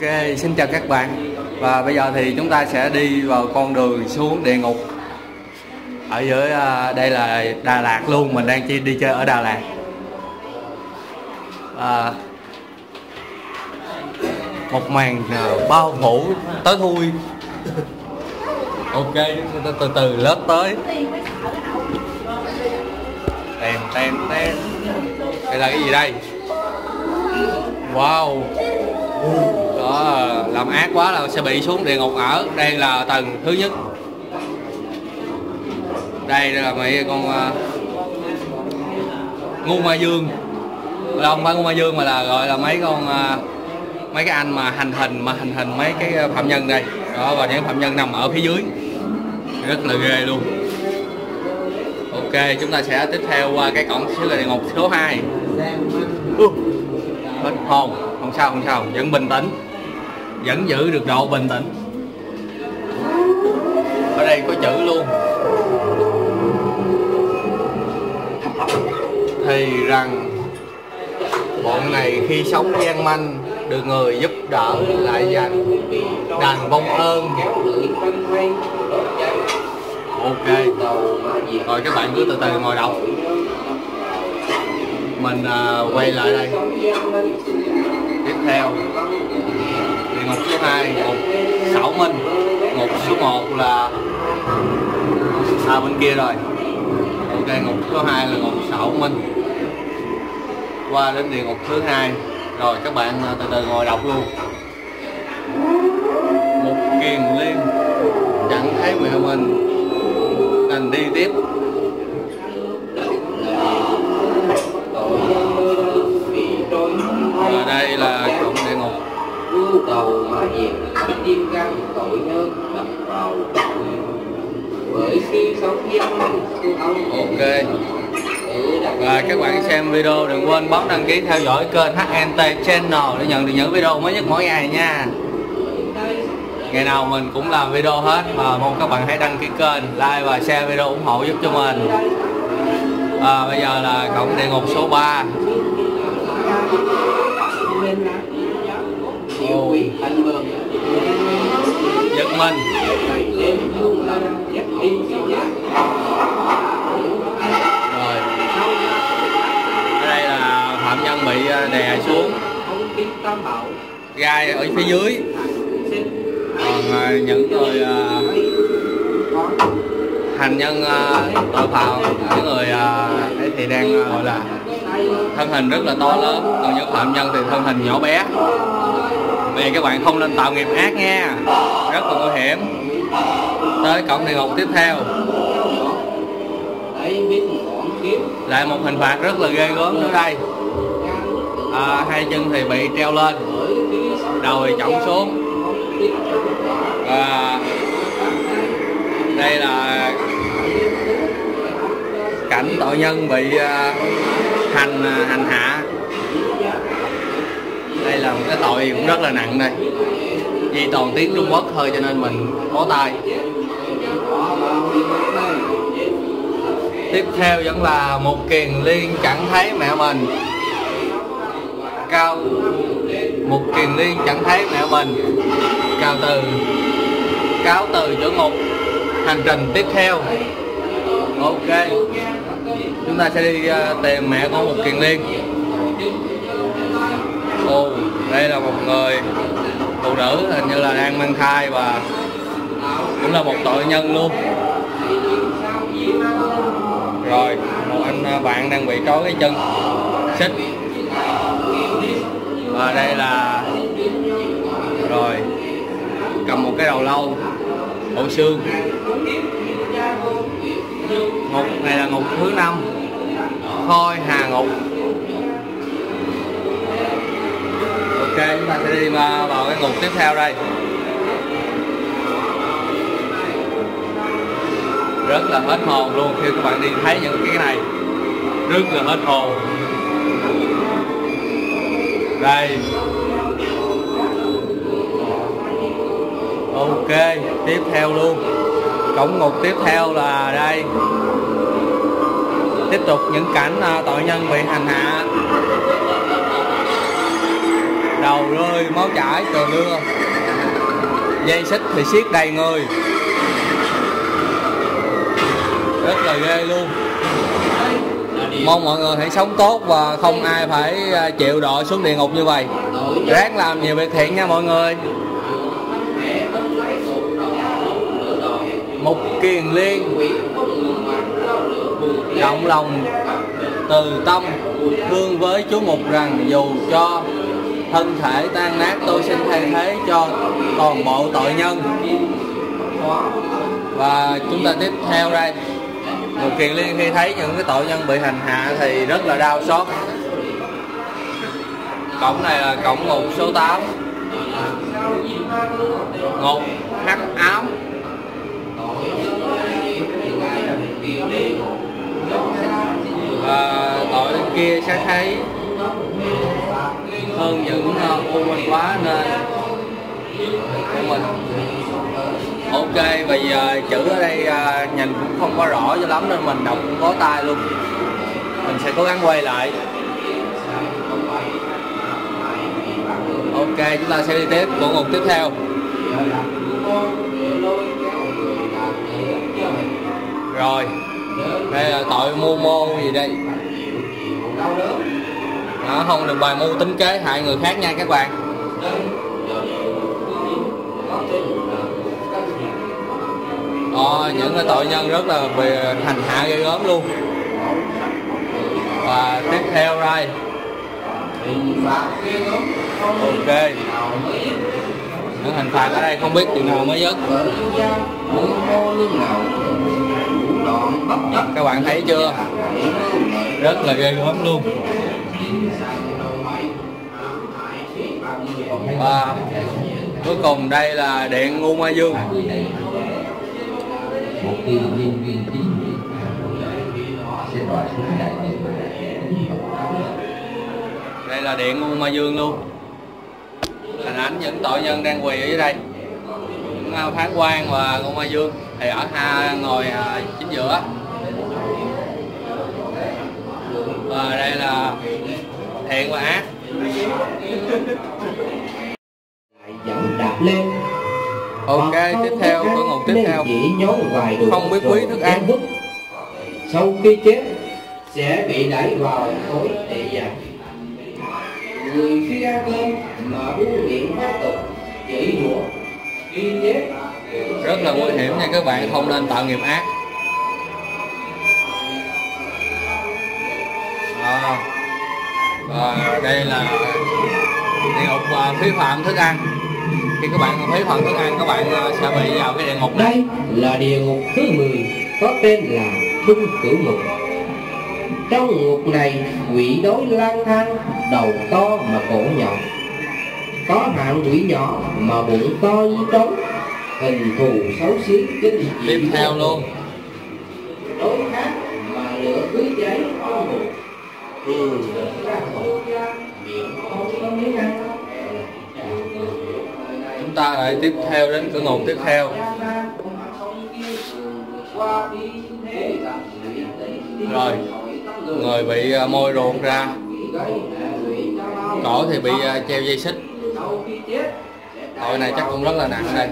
Ok, xin chào các bạn. Và bây giờ thì chúng ta sẽ đi vào con đường xuống địa ngục. Ở dưới à, đây là Đà Lạt luôn, mình đang đi chơi ở Đà Lạt. À, Một màn à, bao phủ tới thui. Ok, từ từ, từ lớp tới. Tem, tem, tem. Đây là cái gì đây? Wow đó làm ác quá là sẽ bị xuống địa ngục ở. Đây là tầng thứ nhất. Đây là mấy con uh, ngu ma dương. Không phải ngu ma dương mà là gọi là mấy con uh, mấy cái anh mà hành hình mà hành hình mấy cái phạm nhân đây. Đó và những phạm nhân nằm ở phía dưới. Rất là ghê luôn. Ok chúng ta sẽ tiếp theo qua cái cổng xứ địa ngục số 2 uh, hết hồn. Không sao không sao. Vẫn bình tĩnh vẫn giữ được độ bình tĩnh. Ở đây có chữ luôn. Thì rằng bọn này khi sống gian manh được người giúp đỡ lại dành đàn vong ơn ok rồi các bạn cứ từ từ ngồi đọc. Mình uh, quay lại đây. Tiếp theo địa ngục 2 ngục Sảo Minh, một số 1 là à bên kia rồi. Ok, ngục số 2 là ngục Sảo Minh. Qua đến địa ngục thứ hai. Rồi, các bạn à, từ từ ngồi đọc luôn. Một kiền liên, chẳng thấy mẹ mình, đành đi tiếp. Mà diệt tim gan tội nhân đập vào bởi khi sống dân ông. Ok. Và các bạn xem video đừng quên bấm đăng ký theo dõi kênh HNT Channel để nhận được những video mới nhất mỗi ngày nha. Ngày nào mình cũng làm video hết mà mong các bạn hãy đăng ký kênh like và share video ủng hộ giúp cho mình. À, bây giờ là cổng địa ngục số 3 Ồ. anh mừng giật mình. Rồi. Ở đây là phạm nhân bị à, đè xuống. Gai ở phía dưới. Còn à, những người à, hành nhân tội phạm, những người ấy thì đang gọi là thân hình rất là to lớn. Còn những phạm nhân thì thân hình nhỏ bé vì các bạn không nên tạo nghiệp ác nha. Rất là nguy hiểm. Tới cổng địa ngục tiếp theo. Lại một hình phạt rất là ghê gớm nữa đây. À, hai chân thì bị treo lên. Đầu thì chỏng xuống. và đây là cảnh tội nhân bị uh, hành uh, hành hạ đây là một cái tội cũng rất là nặng đây. Vì toàn tiếng Trung Quốc thôi cho nên mình bó tay. Tiếp theo vẫn là một kiền liên chẳng thấy mẹ mình. Cao. Một kiền liên chẳng thấy mẹ mình. Cao từ. Cáo từ chỗ ngục. Hành trình tiếp theo. Ok. Chúng ta sẽ đi ờ, tìm mẹ của một kiền liên đây là một người phụ nữ, hình như là đang mang thai và cũng là một tội nhân luôn. Rồi, một anh à, bạn đang bị trói cái chân. Xích. Và đây là rồi, cầm một cái đầu lâu bộ xương. Ngục này là ngục thứ năm. Khôi hà ngục. Ok, chúng ta sẽ đi à, vào cái ngục tiếp theo đây. Rất là hết hồn luôn khi các bạn đi thấy những cái này. Rất là hết hồn. Đây. Ok, tiếp theo luôn. Cổng ngục tiếp theo là đây. Tiếp tục những cảnh à, tội nhân bị hành hạ đầu rơi, máu chảy trời mưa dây xích thì siết đầy người. Rất là ghê luôn. Mong mọi người hãy sống tốt và không ai phải à, chịu đội xuống địa ngục như vậy. Ráng làm nhiều việc thiện nha mọi người. Một kiền liên. Động lòng từ tâm thương với chú mục rằng dù cho thân thể tan nát, tôi xin thay thế cho toàn bộ tội nhân. Và chúng ta tiếp theo đây. Một kiền liên khi thấy những cái tội nhân bị hành hạ thì rất là đau xót. Cổng này là cổng ngục số 8 ngục hắc ám. Và tội kia sẽ thấy hơn những uh, u minh quá nên của mình ờ, ok. Bây giờ chữ ở đây uh, nhìn cũng không có rõ cho lắm nên mình đọc cũng có tay luôn. Mình sẽ cố gắng quay lại. Ok chúng ta sẽ đi tiếp của ngục tiếp theo. Rồi đây là tội mua mô gì đây? Đó, không được bài mưu tính kế hại người khác nha các bạn. Đó, những cái tội nhân rất là bị hành hạ ghê gớm luôn. Và tiếp theo đây. Ok. Những hình phạt ở đây không biết chừng nào mới dứt. Các bạn thấy chưa? Rất là ghê gớm luôn và cuối cùng đây là điện u ma dương. Một kỳ viên viên chính sẽ đòi xuống đại diện đây là điện u ma dương luôn. Hình ảnh những tội nhân đang quỳ ở dưới đây. Những à, phán quan và u ma dương thì ở hai ngồi à, chính giữa. Và đây là thiện và ác lại dẫn đạp lên. Ok tiếp theo cửa ngục tiếp theo. không biết quý thức ăn. sau khi chết sẽ bị đẩy vào khối địa ngục người khi ăn cơm mà buông miệng phát tục chỉ đùa khi chết rất là nguy hiểm nha các bạn không nên tạo nghiệp ác. À, và đây là địa ngục phí phạm thức ăn. Khi các bạn phí phạm thức ăn các bạn à, sẽ bị vào cái địa ngục này. Đây là địa ngục thứ 10 có tên là trung cửu ngục. Trong ngục này quỷ đối lang thang đầu to mà cổ nhỏ. Có hạng quỷ nhỏ mà bụng to như trống hình thù xấu xí kinh dị tiếp theo luôn ừ. chúng ta lại tiếp theo đến cửa ngục tiếp theo. Rồi người bị à, môi ruột ra. Cổ thì bị à, treo dây xích. Tội này chắc cũng rất là nặng đây.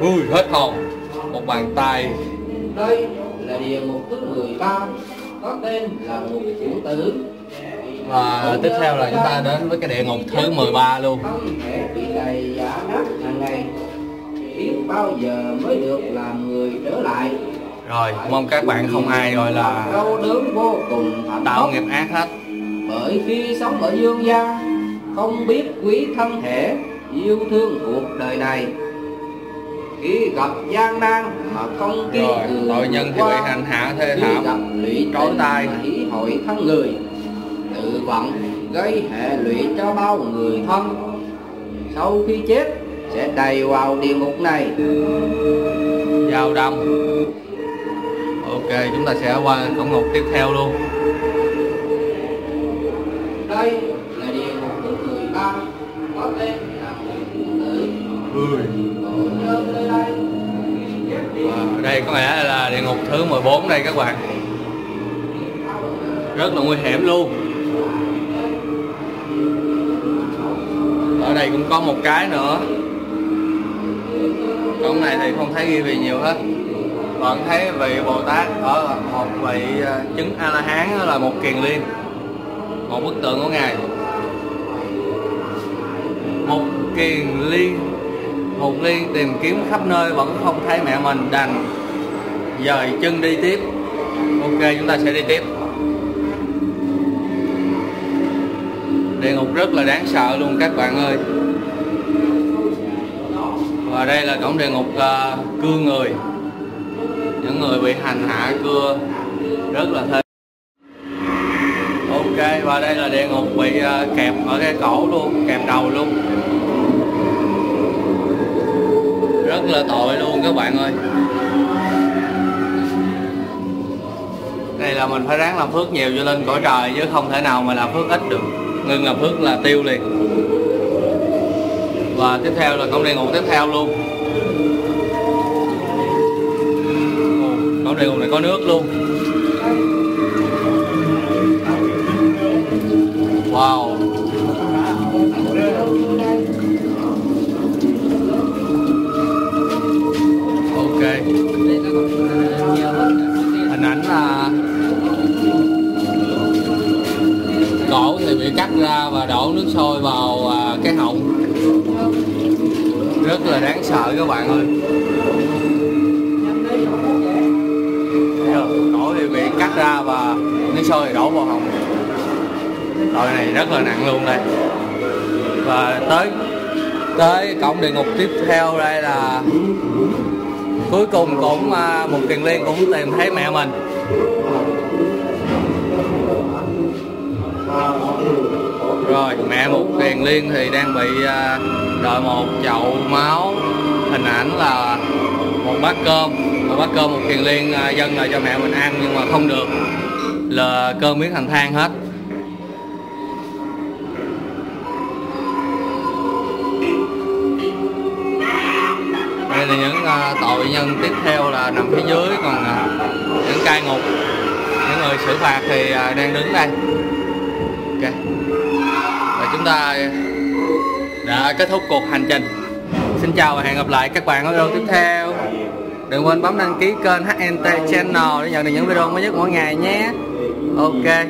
Ui hết hồn bàn tay. Đây là địa ngục thứ 13 có tên là ngục phụ tử. Và tiếp theo là chúng ta đến với cái địa ngục thứ 13 luôn. Thân thể bị đầy giả nát hàng ngày. Biết bao giờ mới được làm người trở lại. Rồi mong các bạn không ai gọi là đau đớn vô cùng tạo nghiệp ác hết. Bởi khi sống ở dương gian không biết quý thân thể yêu thương cuộc đời này khi gặp gian nan mà không kiên rồi tội nhân thì bị hành hạ thê thảm. trói tay. hỉ hội thân người. Tự vận gây hệ lụy cho bao người thân. Sau khi chết sẽ đầy vào địa ngục này. Dao đâm ok chúng ta sẽ qua cổng ngục tiếp theo luôn. Đây là địa ngục thứ 13 có tên là ngục phụ tử à, đây có lẽ là địa ngục thứ 14 đây các bạn. Rất là nguy hiểm luôn. Ở đây cũng có một cái nữa. Trong này thì không thấy ghi về nhiều hết. Còn thấy vị bồ tát ở một vị ờ, chứng a la hán là một kiền liên một bức tượng của ngài. Một kiền liên một ly tìm kiếm khắp nơi vẫn không thấy mẹ mình đành dời chân đi tiếp. Ok chúng ta sẽ đi tiếp. Địa ngục rất là đáng sợ luôn các bạn ơi. Và đây là cổng địa ngục uh, cưa người. Những người bị hành hạ cưa rất là thê. Ok và đây là địa ngục bị uh, kẹp ở cái cổ luôn kẹp đầu luôn rất là tội luôn các bạn ơi. Đây là mình phải ráng làm phước nhiều cho lên cõi trời chứ không thể nào mà làm phước ít được. Ngưng làm phước là tiêu liền. Và tiếp theo là cổng địa ngục tiếp theo luôn. Cổng địa ngục này có nước luôn bị cắt ra và đổ nước sôi vào à, cái họng. Rất là đáng sợ các bạn ơi. Cổ thì bị cắt ra và nước sôi thì đổ vào họng. Tội này rất là nặng luôn đây. Và tới tới cổng địa ngục tiếp theo đây là cuối cùng cũng à, một kiền liên cũng tìm thấy mẹ mình. Mẹ một tiền liên thì đang bị à, đội đợi một chậu máu. Hình ảnh là một bát cơm, một bát cơm, một tiền liên à, dân lại cho mẹ mình ăn nhưng mà không được. Là cơm miếng thành than hết. Đây là những à, tội nhân tiếp theo là nằm phía dưới, còn những cai ngục. Những người xử phạt thì đang đứng đây chúng ta đã kết thúc cuộc hành trình. Xin chào và hẹn gặp lại các bạn ở video tiếp theo. Đừng quên bấm đăng ký kênh HNT Channel để nhận được những video mới nhất mỗi ngày nhé. Ok.